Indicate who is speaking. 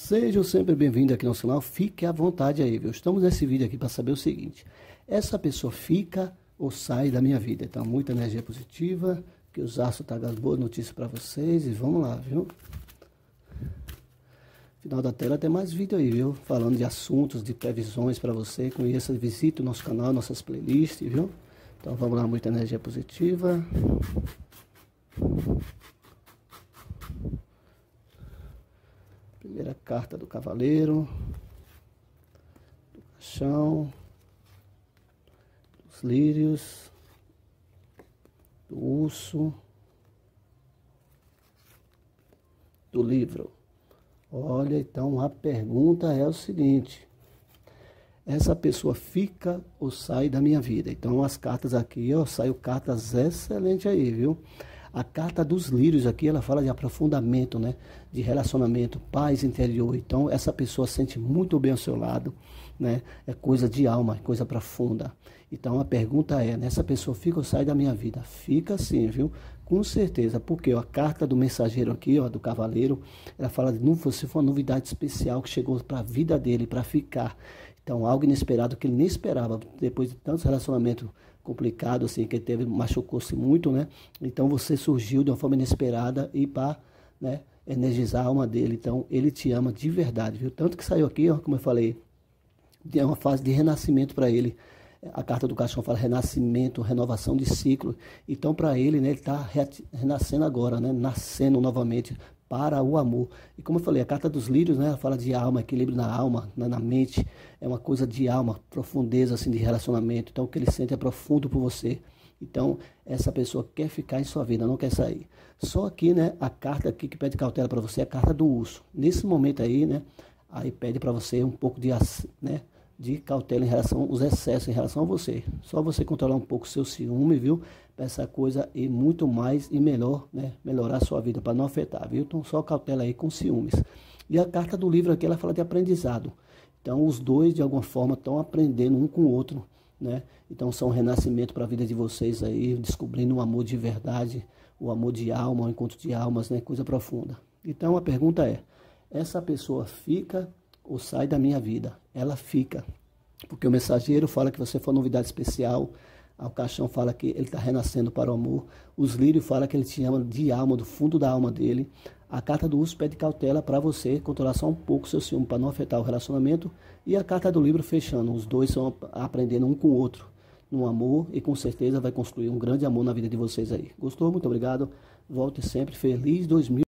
Speaker 1: Sejam sempre bem-vindos aqui no nosso canal, fique à vontade aí, viu? Estamos nesse vídeo aqui para saber o seguinte, essa pessoa fica ou sai da minha vida? Então, muita energia positiva, que os astros tragam boas notícias para vocês e vamos lá, viu? Final da tela tem mais vídeo aí, viu? Falando de assuntos, de previsões para você, conheça, visite o nosso canal, nossas playlists, viu? Então vamos lá, muita energia positiva. Primeira carta do cavaleiro, do caixão, dos lírios, do urso, do livro. Olha, então a pergunta é o seguinte: essa pessoa fica ou sai da minha vida? Então as cartas aqui, ó, saiu cartas excelentes aí, viu? A carta dos lírios aqui, ela fala de aprofundamento, né? De relacionamento, paz interior. Então, essa pessoa sente muito bem ao seu lado, né? É coisa de alma, é coisa profunda. Então, a pergunta é, né? essa pessoa fica ou sai da minha vida? Fica sim, viu? Com certeza, porque ó, a carta do mensageiro aqui, ó, do cavaleiro, ela fala de se for uma novidade especial que chegou para a vida dele, para ficar. Então, algo inesperado que ele nem esperava, depois de tantos relacionamentos complicado, assim, que ele teve, machucou-se muito, né? Então você surgiu de uma forma inesperada e para né, energizar a alma dele. Então ele te ama de verdade, viu? Tanto que saiu aqui, ó, como eu falei, é uma fase de renascimento para ele. A carta do caixão fala renascimento, renovação de ciclo. Então, para ele, né, ele está renascendo agora, né, nascendo novamente para o amor. E como eu falei, a carta dos lírios, né, fala de alma, equilíbrio na alma, né, na mente, é uma coisa de alma, profundeza assim de relacionamento. Então o que ele sente é profundo por você. Então essa pessoa quer ficar em sua vida, não quer sair. Só aqui, né, a carta aqui que pede cautela para você é a carta do urso. Nesse momento aí, né, aí pede para você um pouco de, né, de cautela em relação aos excessos em relação a você. Só você controlar um pouco o seu ciúme, viu? Para essa coisa e muito mais e melhor, né? Melhorar a sua vida para não afetar, viu? Então só cautela aí com ciúmes. E a carta do livro aqui ela fala de aprendizado. Então os dois de alguma forma estão aprendendo um com o outro, né? Então são um renascimento para a vida de vocês aí, descobrindo um amor de verdade, o amor de alma, o encontro de almas, né? Coisa profunda. Então a pergunta é: essa pessoa fica ou sai da minha vida. Ela fica. Porque o mensageiro fala que você foi uma novidade especial. O caixão fala que ele está renascendo para o amor. Os lírios fala que ele te ama de alma, do fundo da alma dele. A carta do urso pede cautela para você controlar só um pouco seu ciúme para não afetar o relacionamento. E a carta do livro fechando. Os dois estão aprendendo um com o outro no amor e com certeza vai construir um grande amor na vida de vocês aí. Gostou? Muito obrigado. Volte sempre feliz 2000.